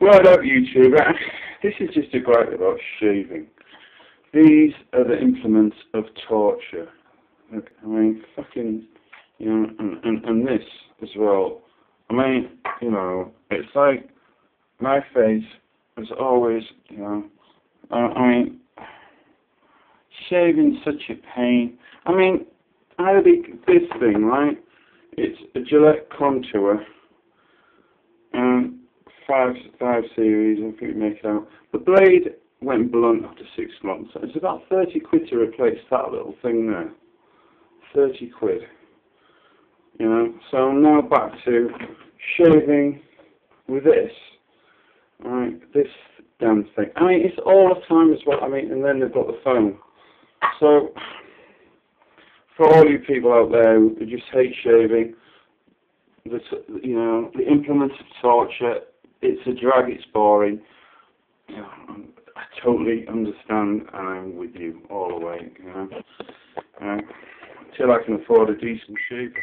Right up YouTube. This is just a gripe about shaving. These are the implements of torture. Look, I mean, fucking, you know, and, and, and this as well. I mean, you know, it's like my face is always, you know, uh, I mean, shaving such a pain. I mean, I had this thing, right? It's a Gillette Contour five five series, I think we make it out. The blade went blunt after six months. It's about thirty quid to replace that little thing there. Thirty quid. You know, so I'm now back to shaving with this. Alright, this damn thing. I mean, it's all the time as well. I mean, and then they've got the phone. So, for all you people out there who just hate shaving, the, you know, the implements of torture, it's a drag, it's boring. You know, I totally understand and I'm with you all the way, you know. Uh, until I can afford a decent shaver.